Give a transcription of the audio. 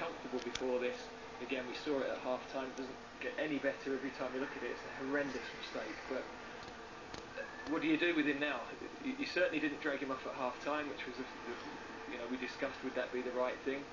comfortable before this. Again, we saw it at half time. It doesn't get any better every time you look at it. It's a horrendous mistake. But uh, what do you do with him now? You, certainly didn't drag him off at half time, which was, a, you know, we discussed would that be the right thing.